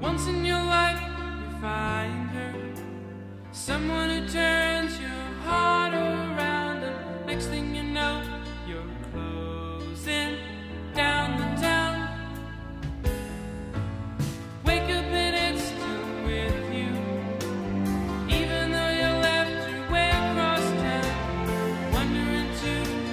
Once in your life, you find her. Someone who turns your heart around. And next thing you know, you're closing down the town. Wake up and it's still with you. Even though you left your way across town. Wondering to